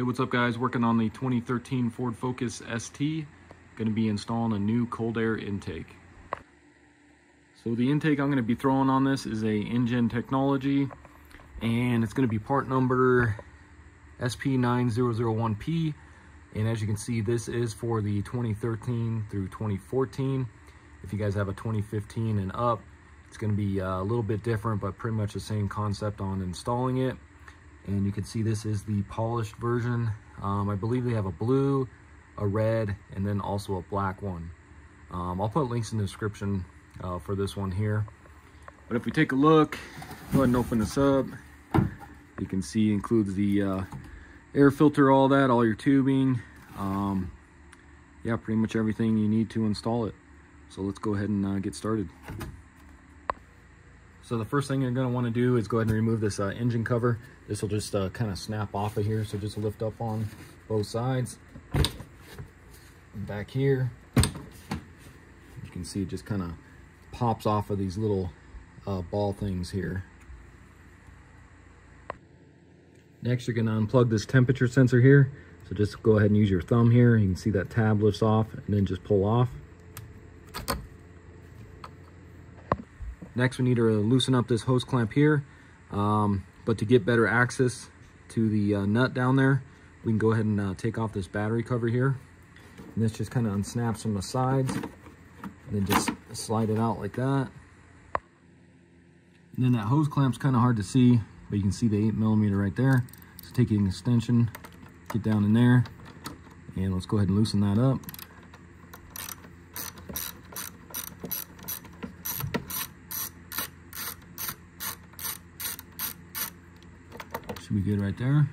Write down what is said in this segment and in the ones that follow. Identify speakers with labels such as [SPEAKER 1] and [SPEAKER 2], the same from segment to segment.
[SPEAKER 1] Hey, what's up guys? Working on the 2013 Ford Focus ST. Gonna be installing a new cold air intake. So the intake I'm gonna be throwing on this is a Injen Technology and it's gonna be part number SP9001P. And as you can see, this is for the 2013 through 2014. If you guys have a 2015 and up, it's gonna be uh, a little bit different, but pretty much the same concept on installing it and you can see this is the polished version. Um, I believe they have a blue a red and then also a black one. Um, I'll put links in the description uh, for this one here. But if we take a look go ahead and open this up. You can see includes the uh, air filter all that all your tubing. Um, yeah pretty much everything you need to install it. So let's go ahead and uh, get started so the first thing you're going to want to do is go ahead and remove this uh, engine cover. This will just uh, kind of snap off of here. So just lift up on both sides. Back here, you can see it just kind of pops off of these little uh, ball things here. Next, you're going to unplug this temperature sensor here. So just go ahead and use your thumb here. You can see that tab lifts off and then just pull off. Next, we need to loosen up this hose clamp here. Um, but to get better access to the uh, nut down there, we can go ahead and uh, take off this battery cover here. And this just kind of unsnaps from the sides. And then just slide it out like that. And then that hose clamp's kind of hard to see, but you can see the 8 millimeter right there. So take an extension, get down in there, and let's go ahead and loosen that up. Should be good right there.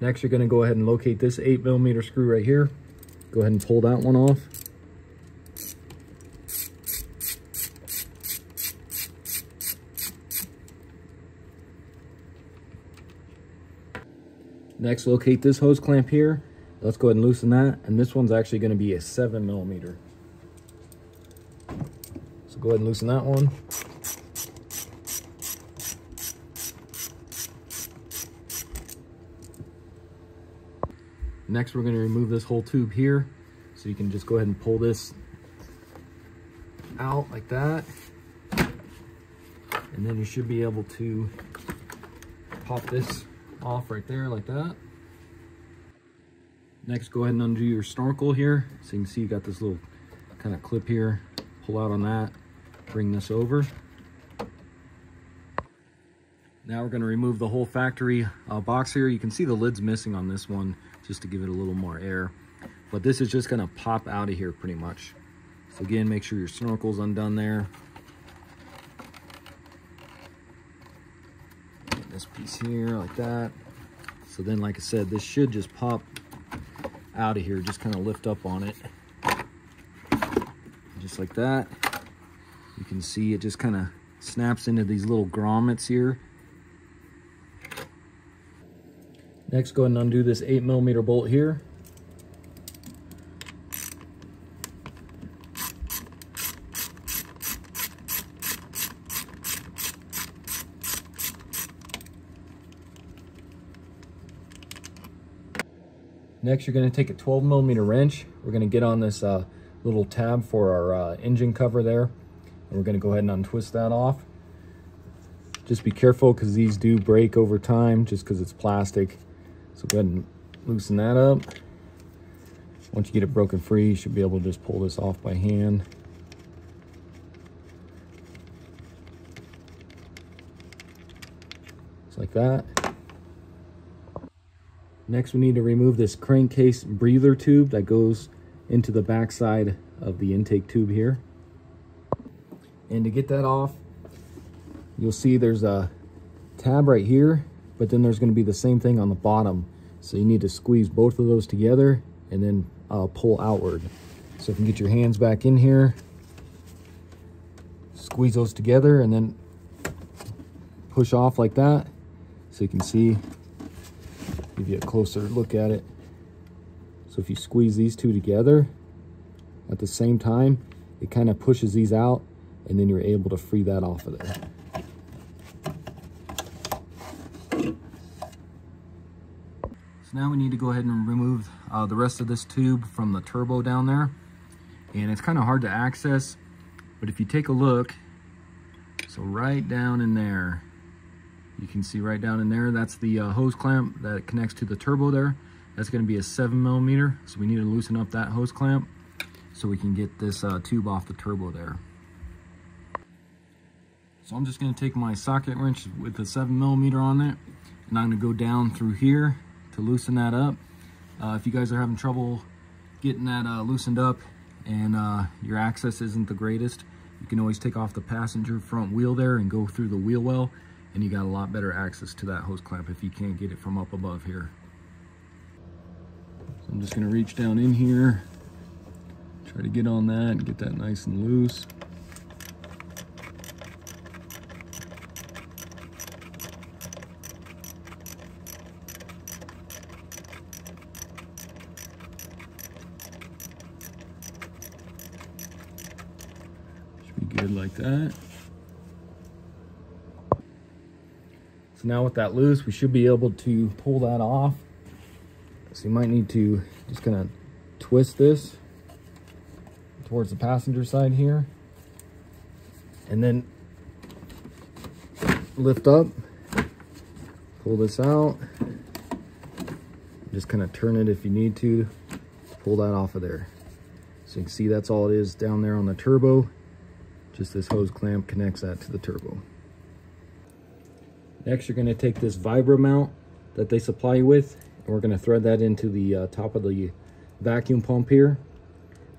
[SPEAKER 1] Next, you're gonna go ahead and locate this eight millimeter screw right here. Go ahead and pull that one off. Next, locate this hose clamp here. Let's go ahead and loosen that. And this one's actually gonna be a seven millimeter. So go ahead and loosen that one. Next, we're going to remove this whole tube here. So you can just go ahead and pull this out like that. And then you should be able to pop this off right there like that. Next, go ahead and undo your snorkel here. So you can see you got this little kind of clip here. Pull out on that, bring this over. Now we're going to remove the whole factory uh, box here. You can see the lid's missing on this one just to give it a little more air. But this is just going to pop out of here pretty much. So again, make sure your snorkel's undone there. This piece here like that. So then, like I said, this should just pop out of here. Just kind of lift up on it. Just like that. You can see it just kind of snaps into these little grommets here Next, go ahead and undo this 8 millimeter bolt here. Next, you're going to take a 12 millimeter wrench. We're going to get on this uh, little tab for our uh, engine cover there. And we're going to go ahead and untwist that off. Just be careful because these do break over time just because it's plastic. So go ahead and loosen that up. Once you get it broken free, you should be able to just pull this off by hand. Just like that. Next, we need to remove this crankcase breather tube that goes into the backside of the intake tube here. And to get that off, you'll see there's a tab right here but then there's going to be the same thing on the bottom. So you need to squeeze both of those together and then uh, pull outward. So you can get your hands back in here, squeeze those together and then push off like that. So you can see, give you a closer look at it. So if you squeeze these two together at the same time, it kind of pushes these out and then you're able to free that off of there. So now we need to go ahead and remove uh, the rest of this tube from the turbo down there. And it's kind of hard to access, but if you take a look, so right down in there, you can see right down in there, that's the uh, hose clamp that connects to the turbo there. That's gonna be a seven millimeter, so we need to loosen up that hose clamp so we can get this uh, tube off the turbo there. So I'm just gonna take my socket wrench with the seven millimeter on it, and I'm gonna go down through here to loosen that up. Uh, if you guys are having trouble getting that uh, loosened up and uh, your access isn't the greatest, you can always take off the passenger front wheel there and go through the wheel well and you got a lot better access to that hose clamp if you can't get it from up above here. So I'm just gonna reach down in here, try to get on that and get that nice and loose. Good like that. So now with that loose, we should be able to pull that off. So you might need to just kind of twist this towards the passenger side here. And then lift up, pull this out. Just kind of turn it if you need to, pull that off of there. So you can see that's all it is down there on the turbo. Just this hose clamp connects that to the turbo. Next, you're gonna take this Vibra mount that they supply you with, and we're gonna thread that into the uh, top of the vacuum pump here.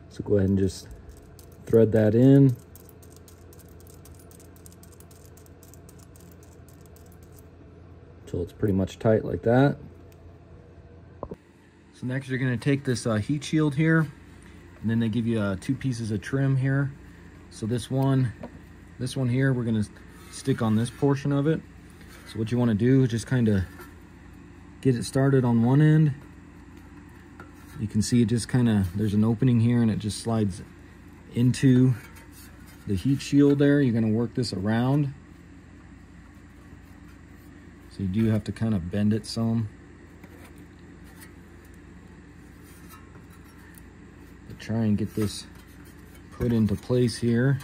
[SPEAKER 1] So go ahead and just thread that in. Until it's pretty much tight like that. So next you're gonna take this uh, heat shield here, and then they give you uh, two pieces of trim here. So this one, this one here, we're gonna stick on this portion of it. So what you want to do is just kind of get it started on one end. You can see it just kind of, there's an opening here and it just slides into the heat shield there. You're going to work this around. So you do have to kind of bend it some. Try and get this put into place here.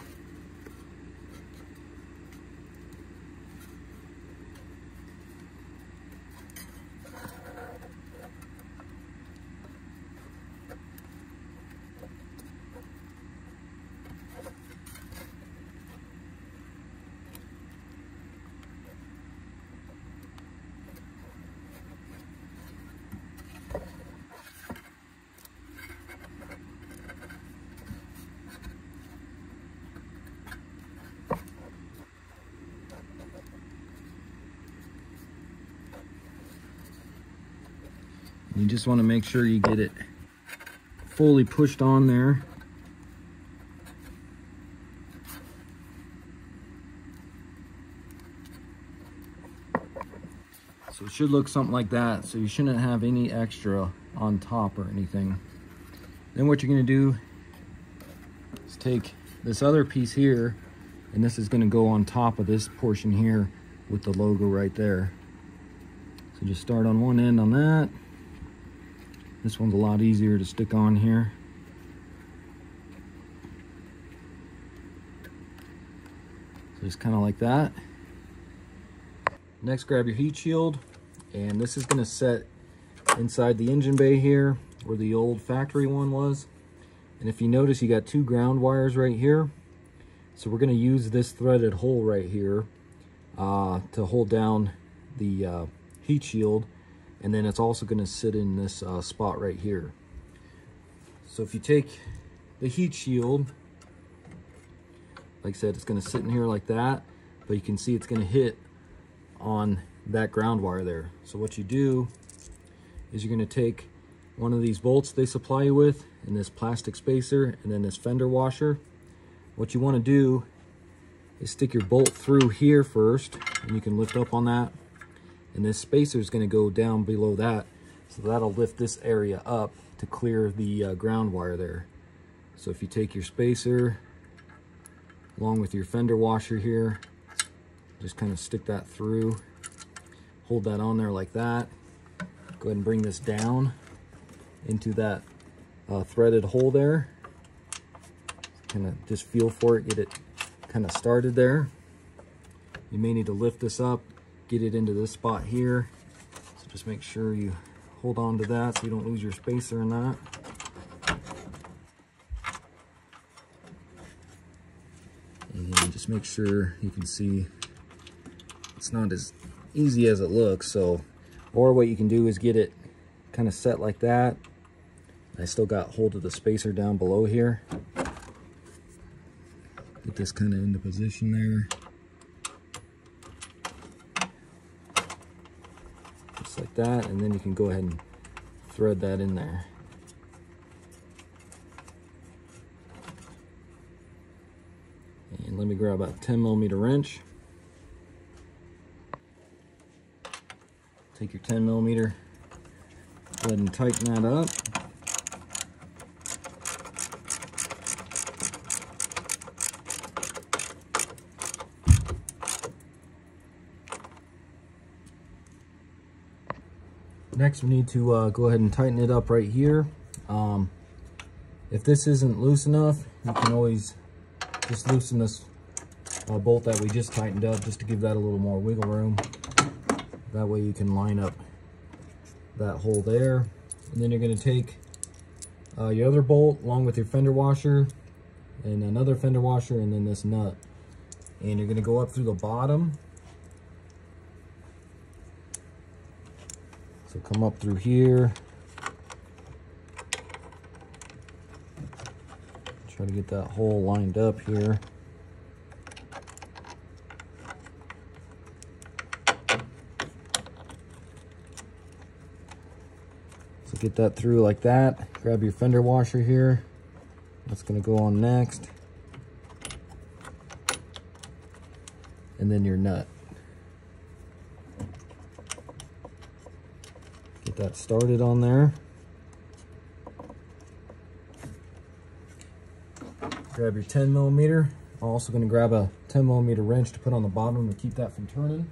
[SPEAKER 1] You just want to make sure you get it fully pushed on there. So it should look something like that. So you shouldn't have any extra on top or anything. Then what you're going to do is take this other piece here and this is going to go on top of this portion here with the logo right there. So just start on one end on that. This one's a lot easier to stick on here. So just kind of like that. Next, grab your heat shield, and this is gonna set inside the engine bay here, where the old factory one was. And if you notice, you got two ground wires right here. So we're gonna use this threaded hole right here uh, to hold down the uh, heat shield and then it's also going to sit in this uh, spot right here. So if you take the heat shield, like I said, it's going to sit in here like that, but you can see it's going to hit on that ground wire there. So what you do is you're going to take one of these bolts they supply you with and this plastic spacer and then this fender washer. What you want to do is stick your bolt through here first and you can lift up on that and this spacer is going to go down below that so that'll lift this area up to clear the uh, ground wire there so if you take your spacer along with your fender washer here just kind of stick that through hold that on there like that go ahead and bring this down into that uh, threaded hole there. Kind of just feel for it, get it kind of started there. You may need to lift this up, get it into this spot here. So just make sure you hold on to that so you don't lose your spacer in that. And just make sure you can see it's not as easy as it looks. So, or what you can do is get it kind of set like that. I still got hold of the spacer down below here. Get this kind of into position there. Just like that, and then you can go ahead and thread that in there. And let me grab a 10 millimeter wrench. Take your 10 millimeter, go ahead and tighten that up. Next, we need to uh, go ahead and tighten it up right here. Um, if this isn't loose enough, you can always just loosen this uh, bolt that we just tightened up just to give that a little more wiggle room. That way you can line up that hole there. And then you're gonna take uh, your other bolt along with your fender washer and another fender washer and then this nut. And you're gonna go up through the bottom come up through here. Try to get that hole lined up here. So get that through like that. Grab your fender washer here. That's gonna go on next. And then your nut. That started on there. Grab your 10 millimeter. I'm also going to grab a 10 millimeter wrench to put on the bottom to keep that from turning.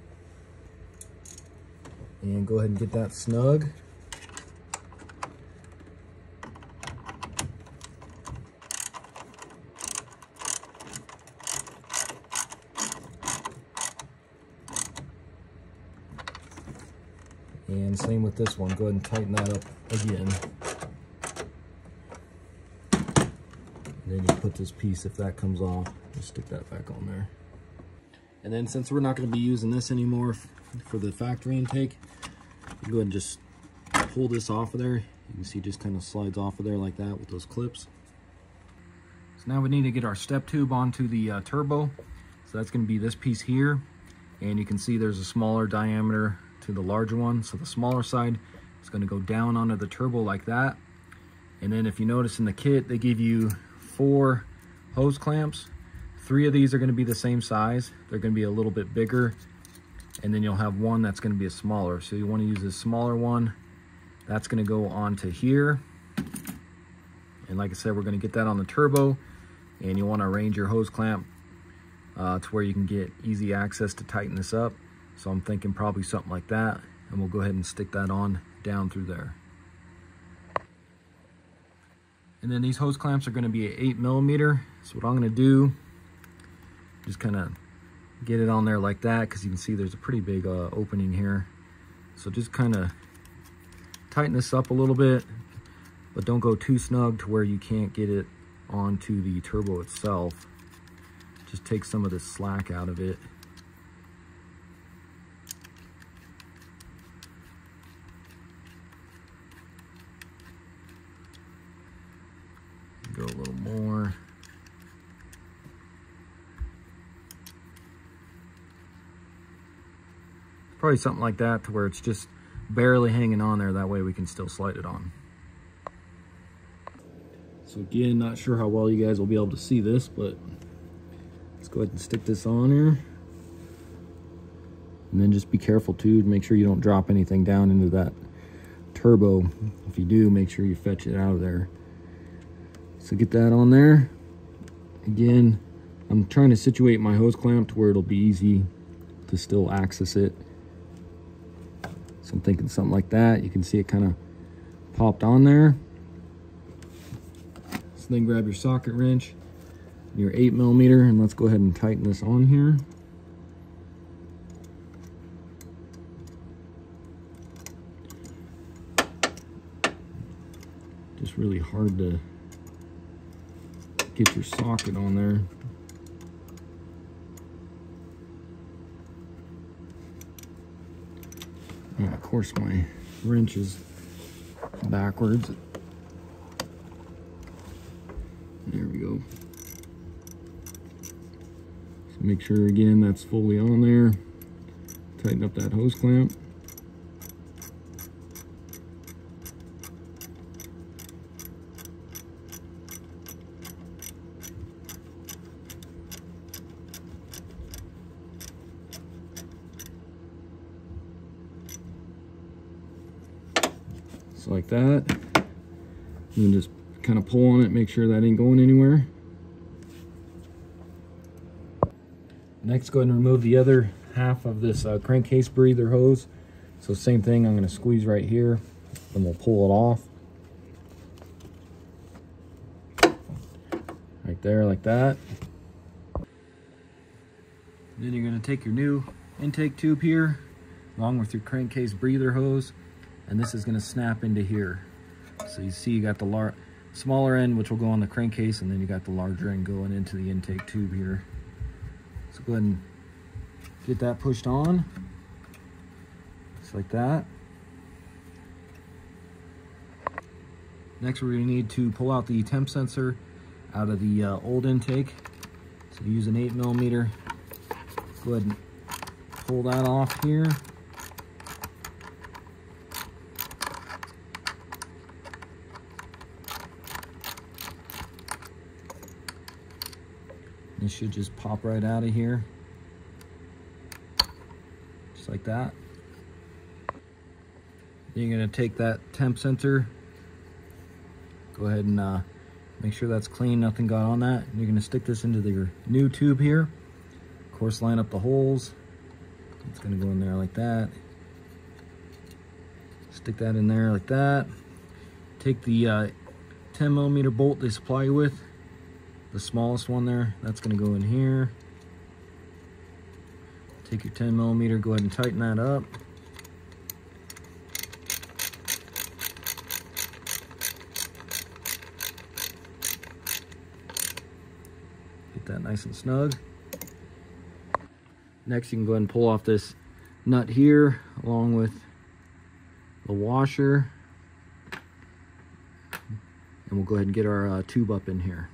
[SPEAKER 1] And go ahead and get that snug. And same with this one. Go ahead and tighten that up again. And then you put this piece, if that comes off, just stick that back on there. And then since we're not going to be using this anymore for the factory intake, go ahead and just pull this off of there. You can see just kind of slides off of there like that with those clips. So now we need to get our step tube onto the uh, turbo. So that's going to be this piece here. And you can see there's a smaller diameter to the larger one. So the smaller side is going to go down onto the turbo like that. And then if you notice in the kit, they give you four hose clamps. Three of these are going to be the same size. They're going to be a little bit bigger. And then you'll have one that's going to be a smaller. So you want to use this smaller one. That's going to go onto here. And like I said, we're going to get that on the turbo. And you want to arrange your hose clamp uh, to where you can get easy access to tighten this up. So I'm thinking probably something like that. And we'll go ahead and stick that on down through there. And then these hose clamps are gonna be an eight millimeter. So what I'm gonna do, just kind of get it on there like that because you can see there's a pretty big uh, opening here. So just kind of tighten this up a little bit, but don't go too snug to where you can't get it onto the turbo itself. Just take some of the slack out of it. Go a little more. Probably something like that to where it's just barely hanging on there. That way we can still slide it on. So again, not sure how well you guys will be able to see this, but let's go ahead and stick this on here. And then just be careful too, to make sure you don't drop anything down into that turbo. If you do, make sure you fetch it out of there. So get that on there. Again, I'm trying to situate my hose clamp to where it'll be easy to still access it. So I'm thinking something like that. You can see it kind of popped on there. So then grab your socket wrench, your eight millimeter, and let's go ahead and tighten this on here. Just really hard to get your socket on there. And of course my wrench is backwards. There we go. So make sure again that's fully on there. Tighten up that hose clamp. Just like that. And just kind of pull on it, make sure that ain't going anywhere. Next, go ahead and remove the other half of this uh, crankcase breather hose. So same thing, I'm gonna squeeze right here, and we'll pull it off. Right there, like that. Then you're gonna take your new intake tube here, along with your crankcase breather hose, and this is gonna snap into here. So you see you got the lar smaller end, which will go on the crankcase, and then you got the larger end going into the intake tube here. So go ahead and get that pushed on, just like that. Next, we're gonna need to pull out the temp sensor out of the uh, old intake. So use an eight millimeter. Go ahead and pull that off here. It should just pop right out of here. Just like that. You're gonna take that temp sensor. Go ahead and uh, make sure that's clean, nothing got on that. You're gonna stick this into the, your new tube here. Of course, line up the holes. It's gonna go in there like that. Stick that in there like that. Take the uh, 10 millimeter bolt they supply you with, the smallest one there, that's gonna go in here. Take your 10 millimeter, go ahead and tighten that up. Get that nice and snug. Next, you can go ahead and pull off this nut here, along with the washer. And we'll go ahead and get our uh, tube up in here.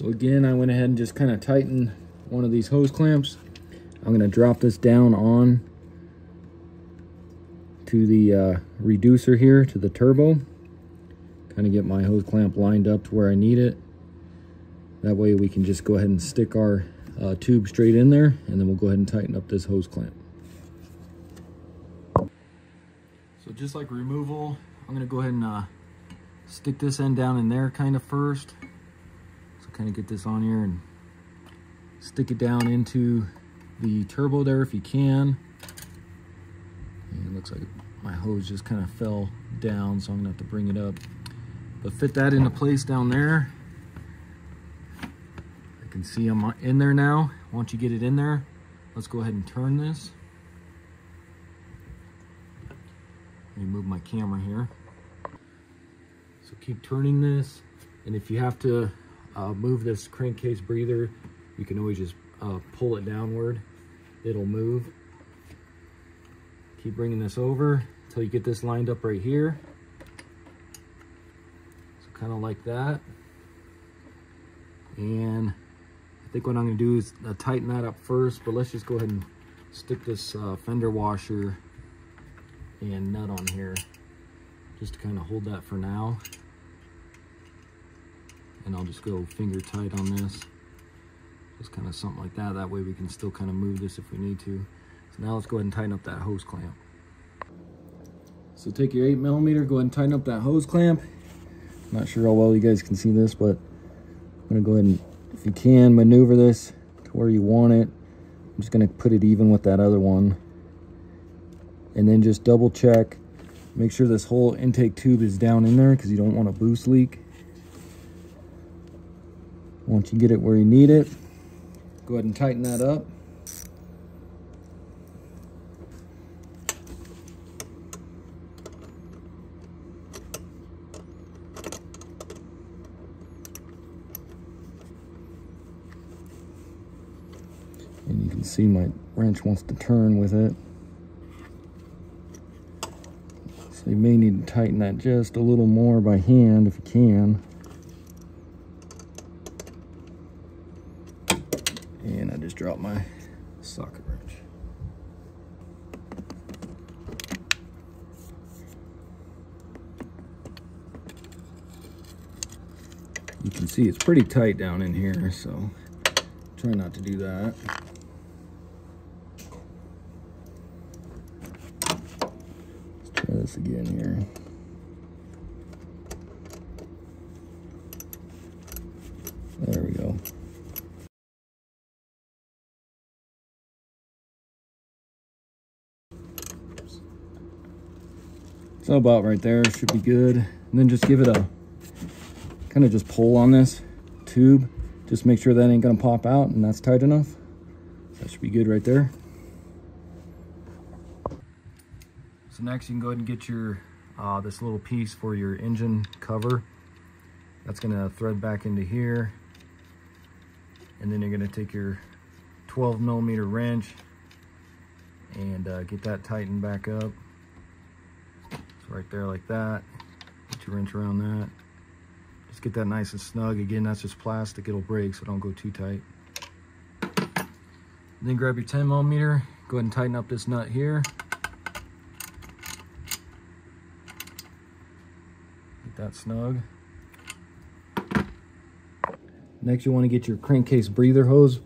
[SPEAKER 1] So again, I went ahead and just kind of tightened one of these hose clamps. I'm gonna drop this down on to the uh, reducer here, to the turbo. Kind of get my hose clamp lined up to where I need it. That way we can just go ahead and stick our uh, tube straight in there and then we'll go ahead and tighten up this hose clamp. So just like removal, I'm gonna go ahead and uh, stick this end down in there kind of first. Kind of get this on here and stick it down into the turbo there if you can. And it looks like my hose just kind of fell down, so I'm gonna have to bring it up. But fit that into place down there. I can see I'm in there now. Once you get it in there, let's go ahead and turn this. Let me move my camera here. So keep turning this. And if you have to uh, move this crankcase breather, you can always just uh, pull it downward. It'll move. Keep bringing this over until you get this lined up right here. So kind of like that. And I think what I'm gonna do is uh, tighten that up first, but let's just go ahead and stick this uh, fender washer and nut on here just to kind of hold that for now. And I'll just go finger tight on this. Just kind of something like that. That way we can still kind of move this if we need to. So now let's go ahead and tighten up that hose clamp. So take your eight millimeter, go ahead and tighten up that hose clamp. Not sure how well you guys can see this, but I'm gonna go ahead and, if you can, maneuver this to where you want it. I'm just gonna put it even with that other one. and then just double check. Make sure this whole intake tube is down in there because you don't want a boost leak. Once you get it where you need it, go ahead and tighten that up. And you can see my wrench wants to turn with it. So you may need to tighten that just a little more by hand if you can. And I just dropped my socket wrench. You can see it's pretty tight down in here, so try not to do that. Try this again here. There we go. So about right there, should be good. And then just give it a, kind of just pull on this tube. Just make sure that ain't gonna pop out and that's tight enough. That should be good right there. So next you can go ahead and get your, uh, this little piece for your engine cover. That's gonna thread back into here. And then you're gonna take your 12 millimeter wrench and uh, get that tightened back up. Right there like that. Get your wrench around that. Just get that nice and snug. Again, that's just plastic. It'll break, so don't go too tight. Then grab your 10 millimeter. Go ahead and tighten up this nut here. Get that snug. Next, you want to get your crankcase breather hose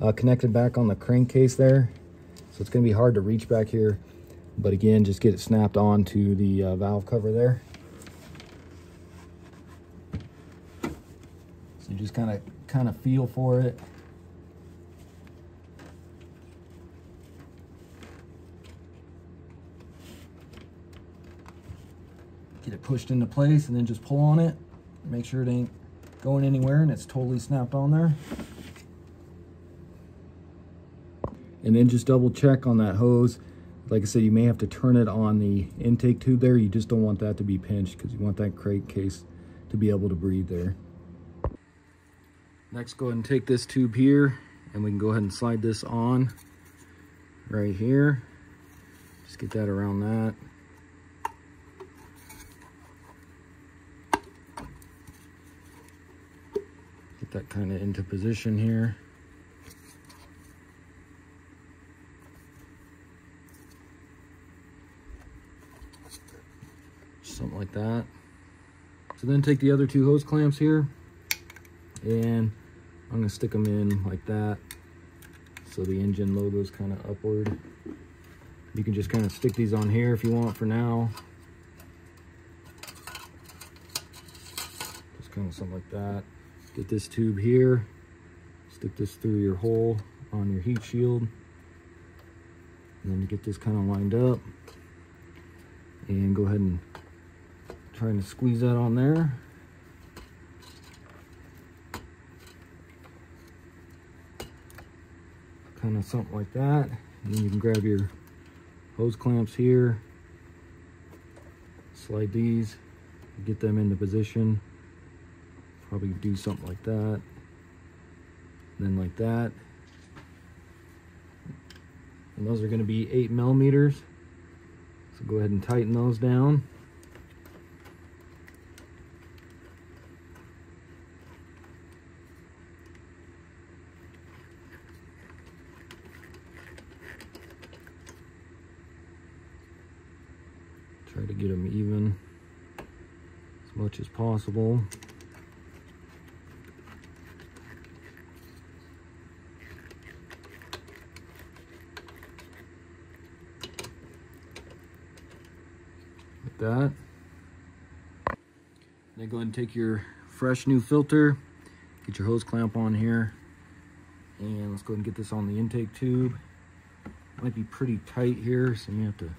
[SPEAKER 1] uh, connected back on the crankcase there. So it's going to be hard to reach back here. But again, just get it snapped on to the uh, valve cover there. So just kind of kind of feel for it. Get it pushed into place and then just pull on it. Make sure it ain't going anywhere and it's totally snapped on there. And then just double check on that hose. Like I said, you may have to turn it on the intake tube there. You just don't want that to be pinched because you want that crankcase to be able to breathe there. Next, go ahead and take this tube here and we can go ahead and slide this on right here. Just get that around that. Get that kind of into position here. Something like that. So then take the other two hose clamps here and I'm gonna stick them in like that so the Injen logo is kind of upward. You can just kind of stick these on here if you want for now. Just kind of something like that. Get this tube here, stick this through your hole on your heat shield. And then get this kind of lined up. And go ahead and try to squeeze that on there. kind of something like that. And then you can grab your hose clamps here, slide these, get them into position. Probably do something like that. Then like that. And those are going to be eight millimeters. So go ahead and tighten those down. Try to get them even as much as possible. Like that. Then go ahead and take your fresh new filter, get your hose clamp on here, and let's go ahead and get this on the intake tube. Might be pretty tight here, so you have to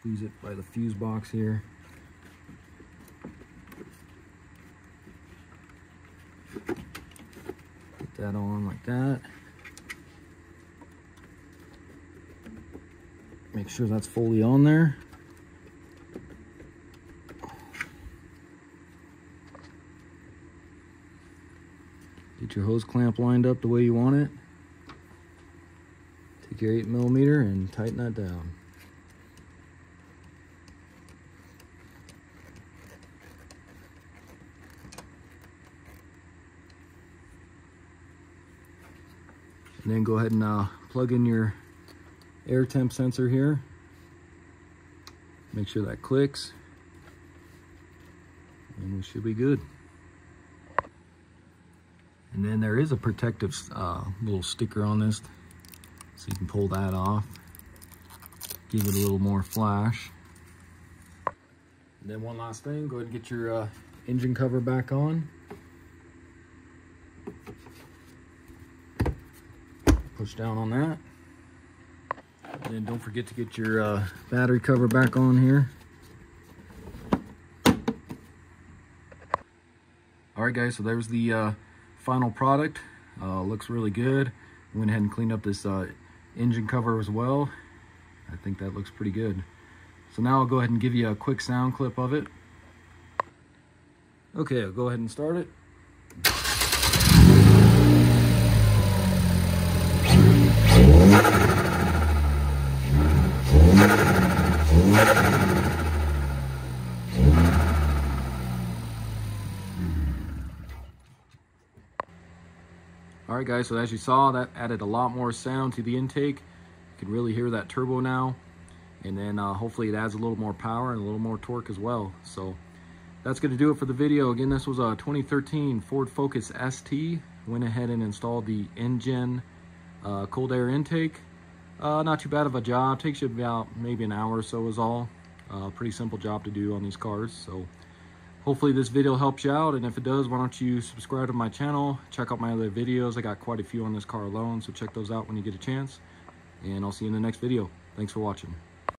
[SPEAKER 1] Squeeze it by the fuse box here. That on like that. Make sure that's fully on there. Get your hose clamp lined up the way you want it. Take your 8 millimeter and tighten that down. And then go ahead and uh, plug in your air temp sensor here. Make sure that clicks. And we should be good. And then there is a protective uh, little sticker on this. So you can pull that off. Give it a little more flash. And then one last thing, go ahead and get your uh, engine cover back on. Down on that. And then don't forget to get your uh, battery cover back on here. All right, guys, so there's the uh, final product. Uh, looks really good. Went ahead and cleaned up this uh, engine cover as well. I think that looks pretty good. So now I'll go ahead and give you a quick sound clip of it. Okay, I'll go ahead and start it. Right guys, so as you saw, that added a lot more sound to the intake. You can really hear that turbo now. And then uh, hopefully it adds a little more power and a little more torque as well. So that's gonna do it for the video. Again, this was a 2013 Ford Focus ST. Went ahead and installed the Injen uh, cold air intake. Uh, not too bad of a job. Takes you about maybe an hour or so is all. Uh, pretty simple job to do on these cars. So hopefully this video helps you out and if it does why don't you subscribe to my channel check out my other videos. I got quite a few on this car alone so check those out when you get a chance and i'll see you in the next video. Thanks for watching